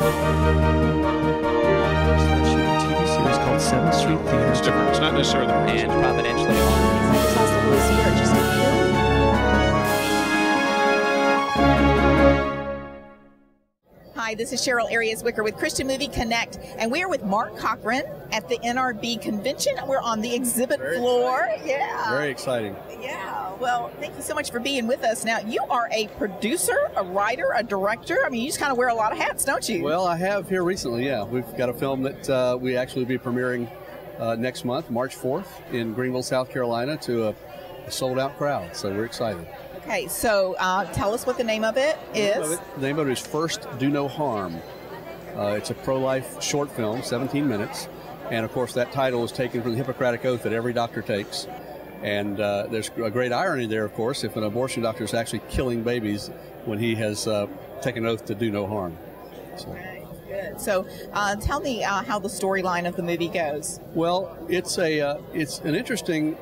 That shoot a TV series called Seventh Street Theater. It's different. It's not necessarily the and providentially on. Fantastic Louis are just Hi, this is Cheryl Ariaz Wicker with Christian Movie Connect, and we're with Mark Cochran at the NRB convention. We're on the exhibit floor. Yeah. Very exciting. Yeah. Well, thank you so much for being with us. Now, you are a producer, a writer, a director. I mean, you just kind of wear a lot of hats, don't you? Well, I have here recently, yeah. We've got a film that uh, we actually be premiering uh, next month, March 4th, in Greenville, South Carolina, to a, a sold out crowd. So we're excited. Okay, so uh, tell us what the name of it is. The name of it- name of it is First Do No Harm. Uh, it's a pro life short film, 17 minutes. And of course, that title is taken from the Hippocratic Oath that every doctor takes. And uh, there's a great irony there, of course, if an abortion doctor is actually killing babies when he has uh, taken an oath to do no harm. So. Good. So, uh, tell me uh, how the storyline of the movie goes. Well, it's a uh, it's an interesting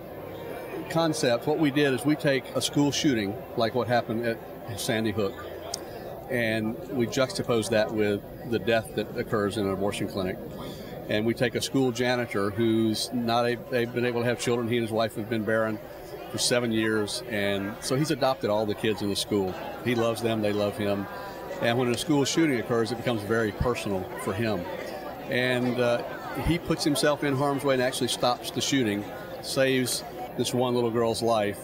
concept. What we did is we take a school shooting, like what happened at Sandy Hook, and we juxtapose that with the death that occurs in an abortion clinic. And we take a school janitor who's not a, they've been able to have children. He and his wife have been barren for seven years, and so he's adopted all the kids in the school. He loves them, they love him. And when a school shooting occurs, it becomes very personal for him. And uh, he puts himself in harm's way and actually stops the shooting, saves this one little girl's life.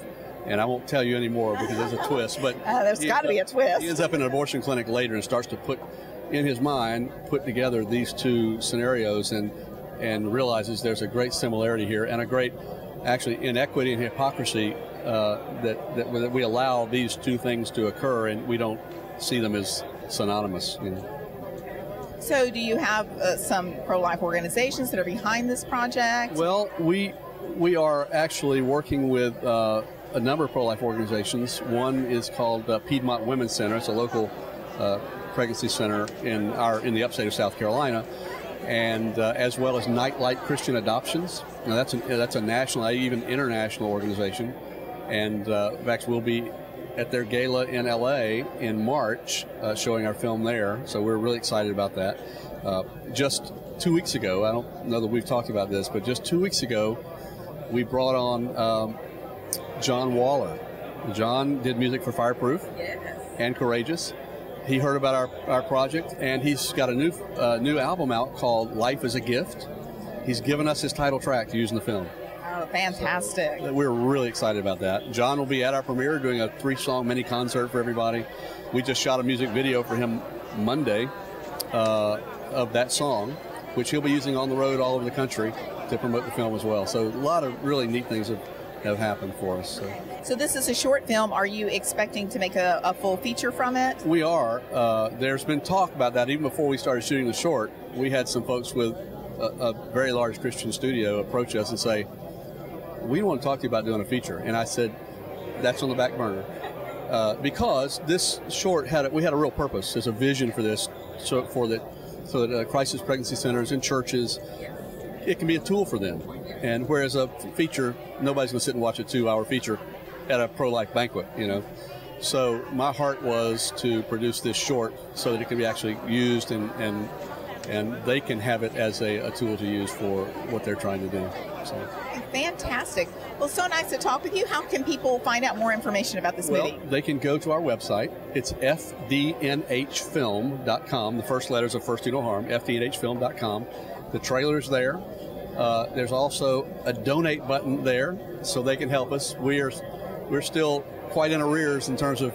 And I won't tell you anymore because there's a twist. But Uh, there's he got to be a twist. He ends up in an abortion clinic later and starts to put, in his mind, put together these two scenarios and and realizes there's a great similarity here and a great, actually, inequity and hypocrisy uh, that, that that we allow these two things to occur and we don't see them as synonymous. You know. So, do you have uh, some pro life organizations that are behind this project? Well, we we are actually working with uh, a number of pro-life organizations. One is called uh, Piedmont Women's Center. It's a local uh, pregnancy center in our in the upstate of South Carolina, and uh, as well as Nightlight Christian Adoptions. Now that's a, that's a national, even international organization, and uh, in we'll be at their gala in LA in March, uh, showing our film there. So we're really excited about that. Just two weeks ago, I don't know that we've talked about this, but just two weeks ago, we brought on um, John Waller. John did music for Fireproof and Courageous. He heard about our, our project, and he's got a new uh, new album out called Life is a Gift. He's given us his title track to use in the film. Oh, fantastic. We're really excited about that. John will be at our premiere doing a three song mini concert for everybody. We just shot a music video for him Monday uh, of that song, which he'll be using on the road all over the country to promote the film as well. So a lot of really neat things have, have happened for us. So. So, this is a short film. Are you expecting to make a, a full feature from it? We are. Uh, there's been talk about that even before we started shooting the short. We had some folks with a, a very large Christian studio approach us and say, "We want to talk to you about doing a feature." And I said, "That's on the back burner." Uh, because this short had a, we had a real purpose. There's a vision for this, so for that, so that uh, crisis pregnancy centers and churches, it can be a tool for them. And whereas a feature, nobody's going to sit and watch a two-hour feature at a pro-life banquet, you know. So my heart was to produce this short so that it can be actually used and and and they can have it as a, a tool to use for what they're trying to do. So. Fantastic. Well, so nice to talk with you. How can people find out more information about this Well, movie? they can go to our website. It's fdnhfilm.com. The first letters of First Do No Harm, fdnhfilm.com. The trailer's there. Uh, there's also a donate button there, so they can help us. We are, we're still quite in arrears in terms of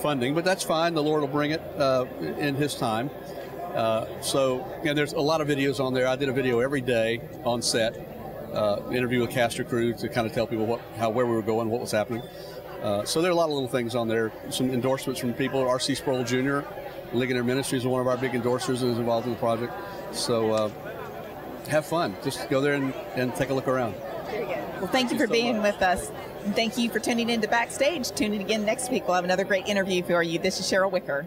funding, but that's fine. The Lord will bring it uh, in His time. Uh, so, and there's a lot of videos on there. I did a video every day on set, uh, interview with cast or crew to kind of tell people what, how, where we were going, what was happening. Uh, so there are a lot of little things on there. Some endorsements from people. R.C. Sproul Jr., Ligonier Ministries is one of our big endorsers and is involved in the project. So uh, have fun. Just go there and, and take a look around. Well, thank you for being with us. And thank you for tuning in to Backstage. Tune in again next week. We'll have another great interview for you. This is Cheryl Wicker.